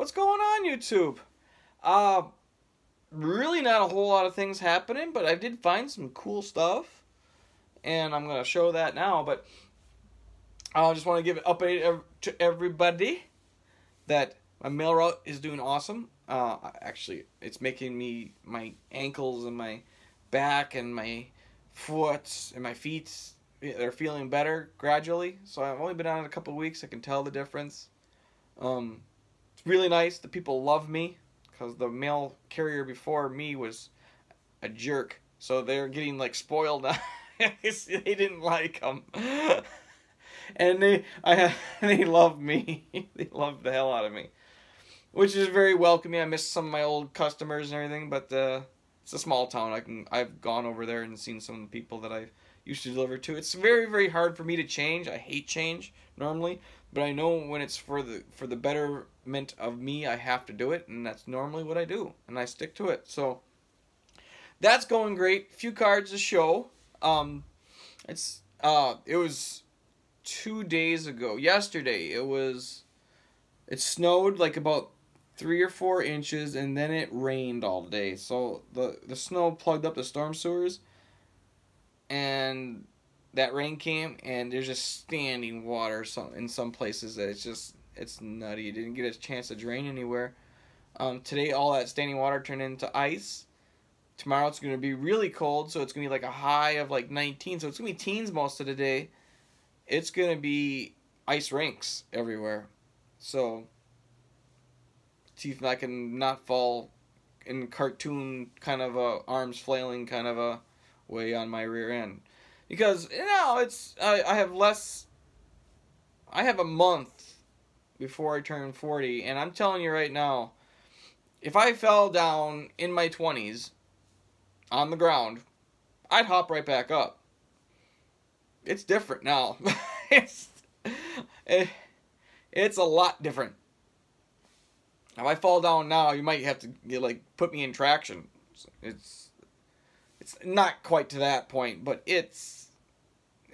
What's going on, YouTube? Uh, really not a whole lot of things happening, but I did find some cool stuff, and I'm gonna show that now. But I just want to give an update to everybody that my mail route is doing awesome. Uh, actually, it's making me my ankles and my back and my foot and my feet they're feeling better gradually. So I've only been on it a couple weeks. I can tell the difference. Um, it's really nice. The people love me because the mail carrier before me was a jerk. So they're getting like spoiled. they didn't like them. and they I they love me. they love the hell out of me. Which is very welcoming. I miss some of my old customers and everything, but uh, it's a small town. I can I've gone over there and seen some of the people that I used to deliver to. It's very very hard for me to change. I hate change normally, but I know when it's for the for the of me, I have to do it, and that's normally what I do, and I stick to it. So that's going great. Few cards to show. Um, it's uh, it was two days ago. Yesterday, it was. It snowed like about three or four inches, and then it rained all day. So the the snow plugged up the storm sewers, and that rain came, and there's just standing water some in some places that it's just it's nutty. It didn't get a chance to drain anywhere. Um, today, all that standing water turned into ice. Tomorrow it's going to be really cold, so it's going to be like a high of like 19. So it's going to be teens most of the day. It's going to be ice rinks everywhere. So if I can not fall in cartoon kind of a arms flailing kind of a way on my rear end. Because, you know, it's I, I have less I have a month before I turn 40 and I'm telling you right now if I fell down in my 20s on the ground, I'd hop right back up. It's different now. it's it, it's a lot different. If I fall down now, you might have to get, like put me in traction. It's it's not quite to that point, but it's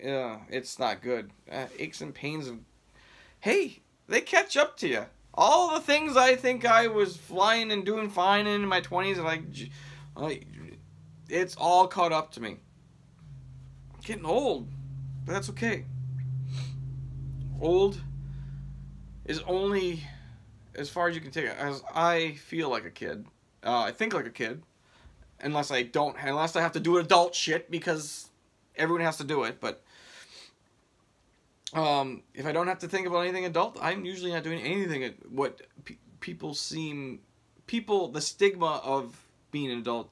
yeah, it's not good. Uh, aches and pains of hey, they catch up to you. All the things I think I was flying and doing fine in my 20s, like, like it's all caught up to me. I'm getting old, but that's okay. Old is only as far as you can take it. As I feel like a kid, uh, I think like a kid, unless I don't, unless I have to do adult shit because everyone has to do it. But um, if I don't have to think about anything adult, I'm usually not doing anything. At what pe people seem, people, the stigma of being an adult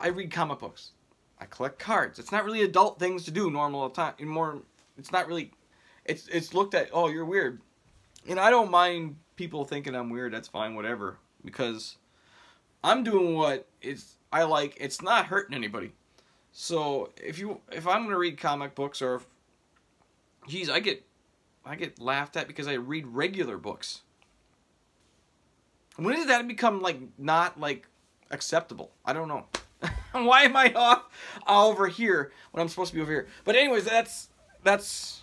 I read comic books. I collect cards. It's not really adult things to do normal time. More, it's not really. It's it's looked at. Oh, you're weird, and I don't mind people thinking I'm weird. That's fine, whatever. Because I'm doing what it's I like. It's not hurting anybody. So if you if I'm gonna read comic books or, geez, I get I get laughed at because I read regular books. When did that become like not like acceptable. I don't know. Why am I off uh, over here when I'm supposed to be over here? But anyways, that's that's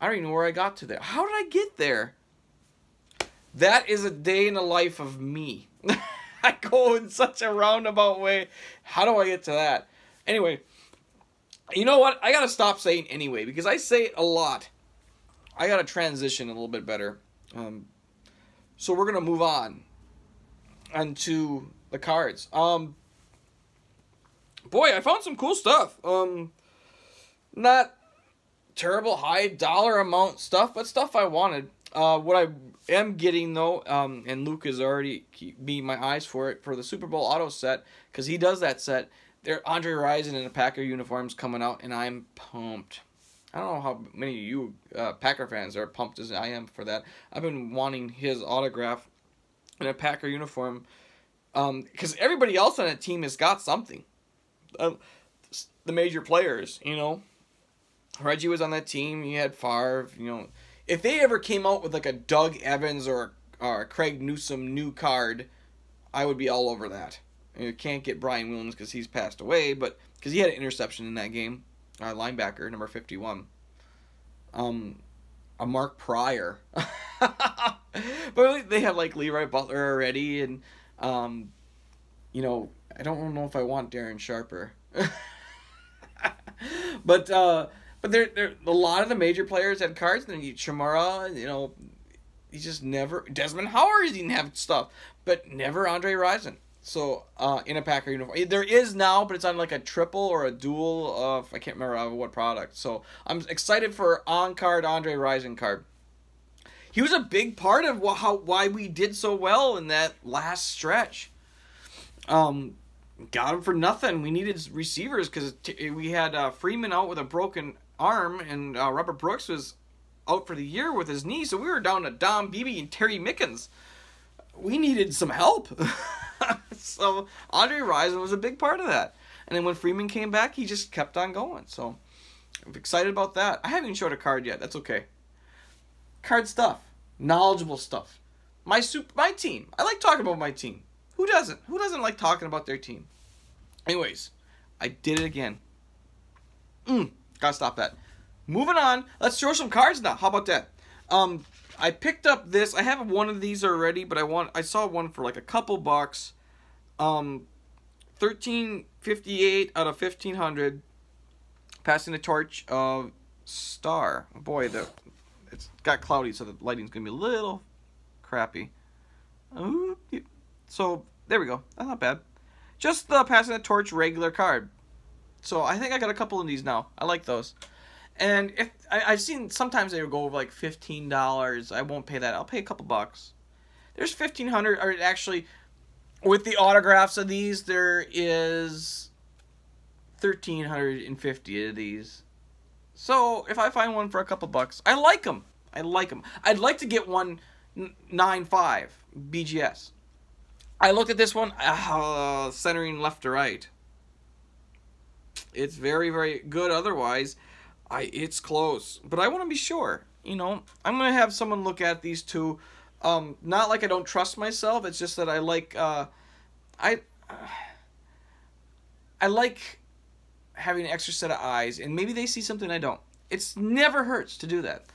I don't even know where I got to there. How did I get there? That is a day in the life of me. I go in such a roundabout way. How do I get to that? Anyway, you know what? I gotta stop saying anyway because I say it a lot. I gotta transition a little bit better. Um, so we're gonna move on onto the cards. Um, boy, I found some cool stuff. Um, not terrible high dollar amount stuff, but stuff I wanted. Uh, what I am getting though, um, and Luke is already being my eyes for it for the Super Bowl auto set because he does that set. There, Andre Rison in a Packer uniforms coming out, and I'm pumped. I don't know how many of you uh, Packer fans are pumped as I am for that. I've been wanting his autograph in a Packer uniform because um, everybody else on that team has got something. Uh, the major players, you know, Reggie was on that team. You had Favre. You know, if they ever came out with like a Doug Evans or or Craig Newsome new card, I would be all over that. You can't get Brian Williams because he's passed away, but because he had an interception in that game, uh, linebacker number fifty-one. Um, a Mark Pryor. but they have like Leroy Butler already, and um, you know, I don't know if I want Darren Sharper. but uh, but there, there, a lot of the major players had cards. And then you Chimera, you know, he just never. Desmond Howard didn't have stuff, but never Andre Rison. So uh, in a Packer uniform, there is now, but it's on like a triple or a dual of I can't remember what product. So I'm excited for on card Andre Rison card. He was a big part of how why we did so well in that last stretch. Um, got him for nothing. We needed receivers because we had uh, Freeman out with a broken arm, and uh, Robert Brooks was out for the year with his knee. So we were down to Don Beebe and Terry Mickens. We needed some help. so Andre Rison was a big part of that. And then when Freeman came back, he just kept on going. So I'm excited about that. I haven't even showed a card yet. That's okay. Card stuff, knowledgeable stuff. My soup, my team. I like talking about my team. Who doesn't? Who doesn't like talking about their team? Anyways, I did it again. Mm, gotta stop that. Moving on. Let's throw some cards now. How about that? Um, I picked up this. I have one of these already, but I want. I saw one for like a couple bucks. Um, thirteen fifty eight out of fifteen hundred. Passing the torch of Starr. Boy, the it's got cloudy, so the lighting's gonna be a little crappy. Ooh, so there we go. That's not bad. Just the passing the torch regular card. So I think I got a couple of these now. I like those. And if I, have seen sometimes they go over like fifteen dollars. I won't pay that. I'll pay a couple bucks. There's fifteen hundred. Or actually, with the autographs of these, there is thirteen hundred and fifty of these. So if I find one for a couple bucks, I like them. I like them. I'd like to get one nine five BGS. I looked at this one, uh, centering left to right. It's very, very good. Otherwise, I it's close, but I want to be sure. You know, I'm gonna have someone look at these two. Um, not like I don't trust myself. It's just that I like. Uh, I. Uh, I like having an extra set of eyes, and maybe they see something I don't. It's never hurts to do that.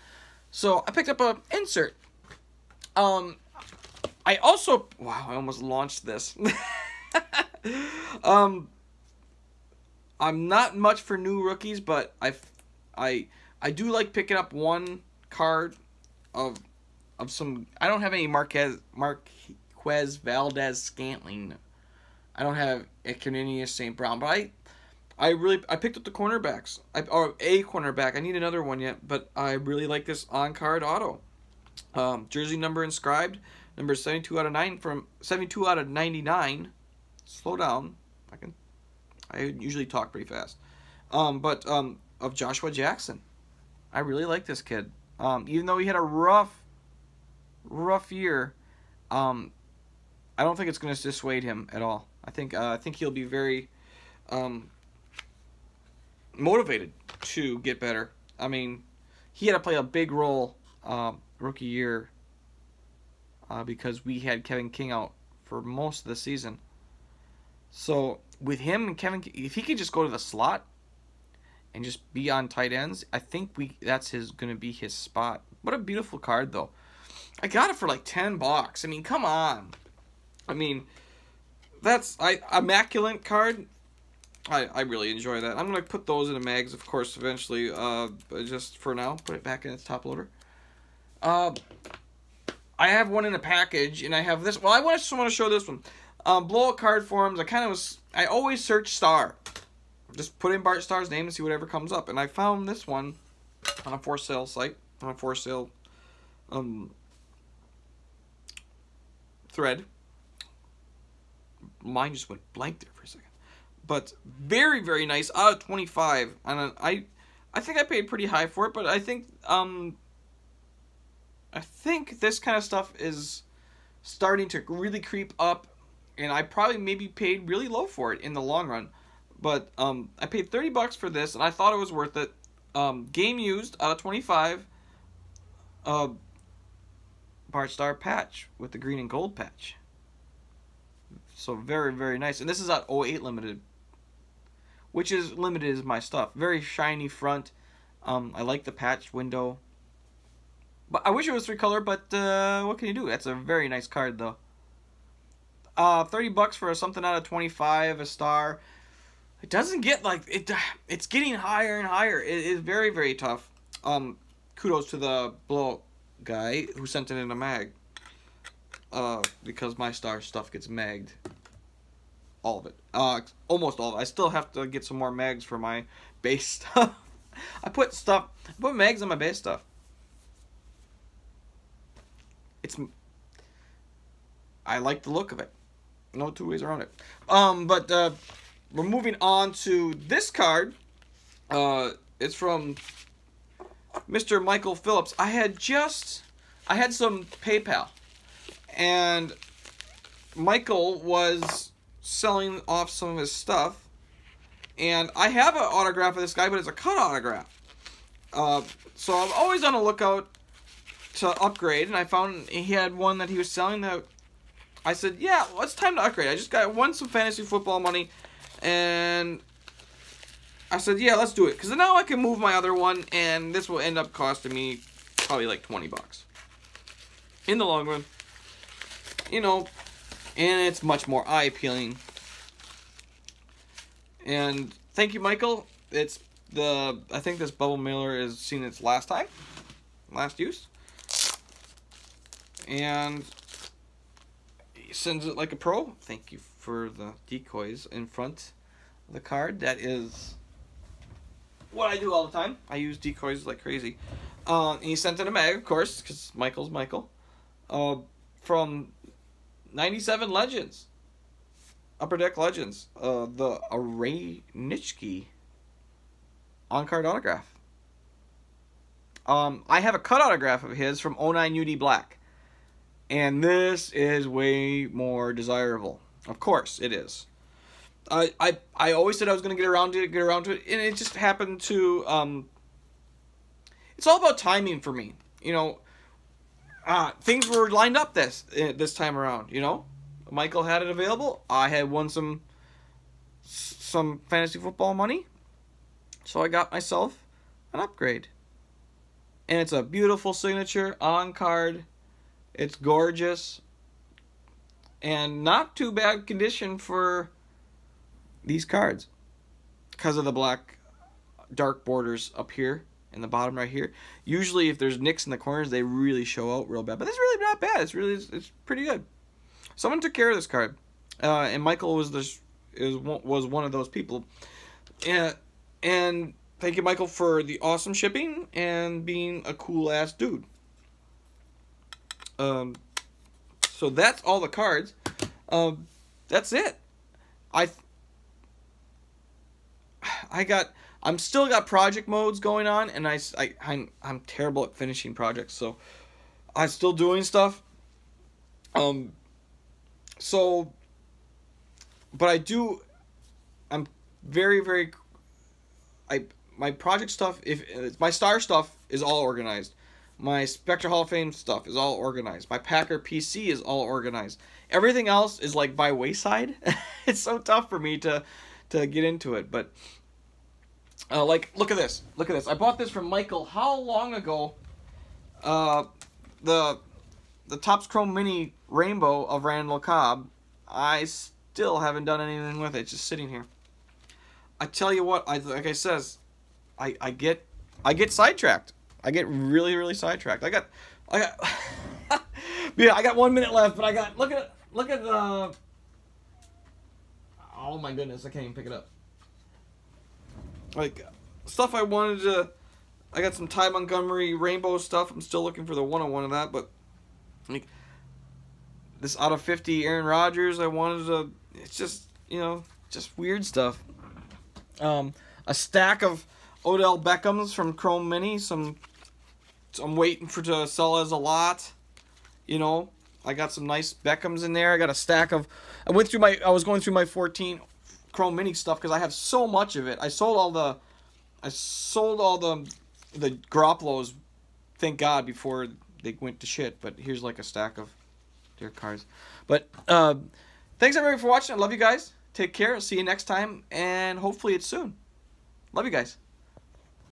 So I picked up a insert. Um, I also wow, I almost launched this. um, I'm not much for new rookies, but I, I, I do like picking up one card of, of some. I don't have any Marquez Marquez Valdes Scantling. I don't have Equanimeous St. Brown, but I, I really I picked up the cornerbacks. I or a cornerback. I need another one yet, but I really like this on card auto. Um, jersey number inscribed. Number 72 out of 9 from 72 out of 99. Slow down. I can I usually talk pretty fast. Um, but um, of Joshua Jackson. I really like this kid. Um, even though he had a rough rough year, um, I don't think it's going to dissuade him at all. I think uh, I think he'll be very um, motivated to get better. I mean, he had to play a big role uh, rookie year uh, because we had Kevin King out for most of the season. So with him and Kevin, if he could just go to the slot and just be on tight ends, I think we that's his going to be his spot. What a beautiful card though. I got it for like ten bucks. I mean, come on. I mean, that's I immaculate card. I, I really enjoy that. I'm gonna put those in the mags, of course, eventually. Uh, just for now, put it back in its top loader. Uh, I have one in a package, and I have this. Well, I just want to show this one. Um, blowout card forms. I kind of was. I always search Starr. Just put in Bart Starr's name and see whatever comes up. And I found this one on a for sale site, on a for sale um, thread. Mine just went blank there for a second. But very, very nice. Out of 25. And I, I think I paid pretty high for it, but I think um, I think this kind of stuff is starting to really creep up, and I probably maybe paid really low for it in the long run. But um, I paid 30 bucks for this, and I thought it was worth it. Um, game used out of 25. Uh, Bart Starr patch with the green and gold patch. So very, very nice. And this is at 08 limited. Which is limited is my stuff. Very shiny front. Um, I like the patch window. But I wish it was three color, but uh, what can you do? That's a very nice card, though. Uh, 30 bucks for something out of 25, a Starr. It doesn't get like it. It's getting higher and higher. It is very very tough. Um, kudos to the blow guy who sent it in a mag. Uh, because my Starr stuff gets magged. All of it. Uh, almost all of it. I still have to get some more mags for my base stuff. I put stuff. I put mags on my base stuff. It's. I like the look of it. No two ways around it. Um, but uh, we're moving on to this card. Uh, it's from Mr. Michael Phillips. I had just, I had some PayPal, and Michael was selling off some of his stuff, and I have an autograph of this guy, but it's a cut autograph. Uh, so I'm always on the lookout to upgrade, and I found he had one that he was selling that I said, yeah, well, it's time to upgrade. I just got won some fantasy football money, and I said, yeah, let's do it. Because now I can move my other one, and this will end up costing me probably like 20 bucks. In the long run. You know, and it's much more eye-appealing. And thank you, Michael. It's the, I think this bubble mailer is seen its last time. Last use. And he sends it like a pro. Thank you for the decoys in front of the card. That is what I do all the time. I use decoys like crazy. Uh, he sent in a mag, of course, because Michael's Michael. Uh, from 97 Legends. Upper Deck Legends. Uh, the Ray Nitschke on card autograph. Um, I have a cut autograph of his from 09 UD Black. And this is way more desirable. Of course, it is. I I I always said I was going to get around to it, get around to it, and it just happened to. Um, it's all about timing for me, you know. Uh, things were lined up this uh, this time around, you know. Michael had it available. I had won some some fantasy football money, so I got myself an upgrade. And it's a beautiful signature on card. It's gorgeous and not too bad condition for these cards because of the black dark borders up here in the bottom right here. Usually if there's nicks in the corners, they really show out real bad. But it's really not bad. It's really it's pretty good. Someone took care of this card. Uh, and Michael was the is was one of those people. And and thank you Michael for the awesome shipping and being a cool ass dude. Um so that's all the cards. Um that's it. I I got I'm still got project modes going on and I, I I'm I'm terrible at finishing projects so I'm still doing stuff um so but I do I'm very very I my project stuff if my Starr stuff is all organized my Spectre Hall of Fame stuff is all organized my Packer PC is all organized everything else is like by wayside it's so tough for me to to get into it but uh, like, look at this. Look at this. I bought this from Michael how long ago? Uh, the the Topps Chrome Mini Rainbow of Randall Cobb. I still haven't done anything with it. It's just sitting here. I tell you what, I like I says, I I get I get sidetracked. I get really really sidetracked. I got I got yeah I got one minute left, but I got look at look at the. Oh my goodness! I can't even pick it up like stuff I wanted to. I got some Ty Montgomery rainbow stuff. I'm still looking for the one on one of that, but like this out of 50 Aaron Rodgers, I wanted to. It's just you know just weird stuff. Um, a stack of Odell Beckham's from Chrome Mini. Some I'm waiting for to sell as a lot. You know, I got some nice Beckhams in there. I got a stack of. I went through my. I was going through my 14 Chrome Mini stuff because I have so much of it. I sold all the, I sold all the, the Garoppolos, thank God, before they went to shit. But here's like a stack of their cards. But uh, thanks everybody for watching. I love you guys. Take care. See you next time, and hopefully it's soon. Love you guys.